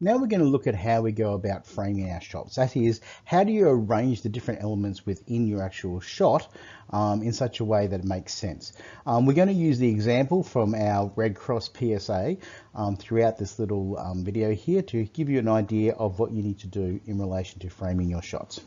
Now we're going to look at how we go about framing our shots. That is, how do you arrange the different elements within your actual shot um, in such a way that it makes sense. Um, we're going to use the example from our Red Cross PSA um, throughout this little um, video here to give you an idea of what you need to do in relation to framing your shots.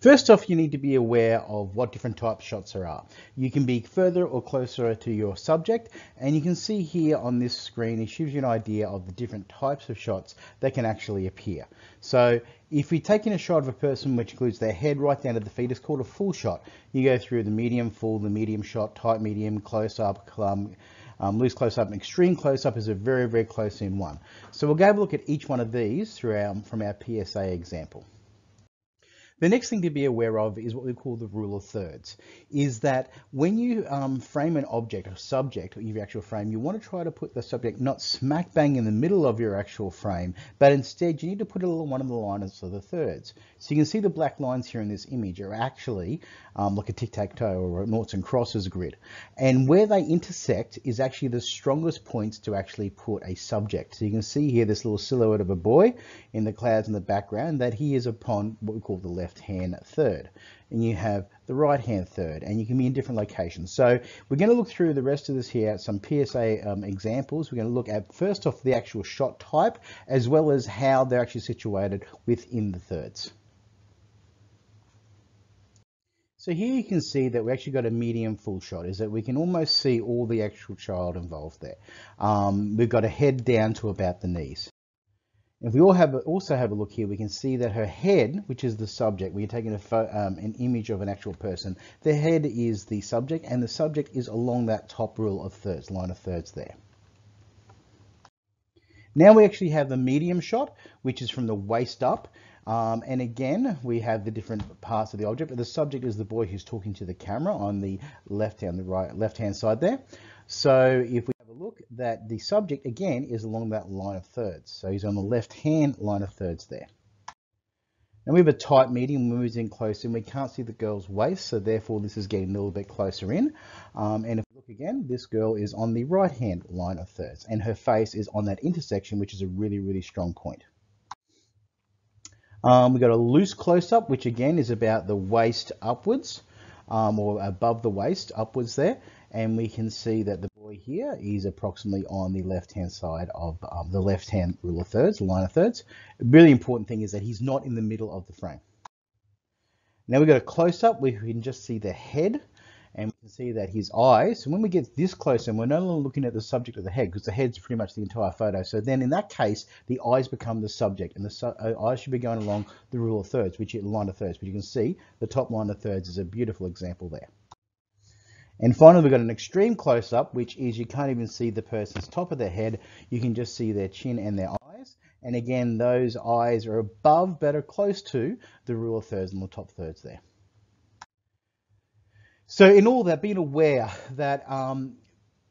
First off, you need to be aware of what different type shots there are. You can be further or closer to your subject, and you can see here on this screen, it gives you an idea of the different types of shots that can actually appear. So if we take in a shot of a person which includes their head right down to the feet, it's called a full shot. You go through the medium, full, the medium shot, tight medium, close up, um, um, loose close up and extreme close up is a very, very close in one. So we'll go have a look at each one of these through our, from our PSA example. The next thing to be aware of is what we call the rule of thirds, is that when you um, frame an object, a subject, or your actual frame, you want to try to put the subject not smack bang in the middle of your actual frame, but instead you need to put it along one of the lines of the thirds. So you can see the black lines here in this image are actually um, like a tic-tac-toe or a noughts and crosses grid. And where they intersect is actually the strongest points to actually put a subject. So you can see here this little silhouette of a boy in the clouds in the background that he is upon what we call the left left hand third and you have the right hand third and you can be in different locations. So we're going to look through the rest of this here, some PSA um, examples. We're going to look at first off the actual shot type as well as how they're actually situated within the thirds. So here you can see that we actually got a medium full shot, is that we can almost see all the actual child involved there. Um, we've got a head down to about the knees. If we all have also have a look here, we can see that her head, which is the subject, we're taking a, um, an image of an actual person. The head is the subject, and the subject is along that top rule of thirds, line of thirds there. Now we actually have the medium shot, which is from the waist up. Um, and again, we have the different parts of the object, but the subject is the boy who's talking to the camera on the left hand, the right, left hand side there. So if we look that the subject again is along that line of thirds. So he's on the left hand line of thirds there. Now we have a tight medium moves in close and we can't see the girl's waist, so therefore this is getting a little bit closer in. Um, and if we look again, this girl is on the right hand line of thirds and her face is on that intersection, which is a really, really strong point. Um, we've got a loose close-up, which again is about the waist upwards um, or above the waist upwards there. And we can see that the here is approximately on the left-hand side of um, the left-hand rule of thirds, line of thirds. A really important thing is that he's not in the middle of the frame. Now we've got a close-up, we can just see the head and we can see that his eyes, so when we get this close and we're no longer looking at the subject of the head because the head's pretty much the entire photo. So then in that case, the eyes become the subject and the su uh, eyes should be going along the rule of thirds, which is line of thirds. But you can see the top line of thirds is a beautiful example there. And finally, we've got an extreme close-up, which is you can't even see the person's top of their head. You can just see their chin and their eyes. And again, those eyes are above, but are close to the rule of thirds and the top thirds there. So in all that, being aware that um,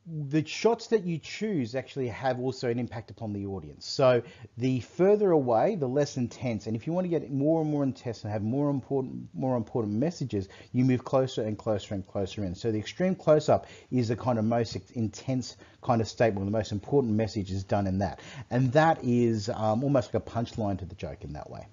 the shots that you choose actually have also an impact upon the audience. So the further away, the less intense. And if you want to get more and more intense and have more important, more important messages, you move closer and closer and closer in. So the extreme close-up is the kind of most intense kind of statement. The most important message is done in that, and that is um, almost like a punchline to the joke in that way.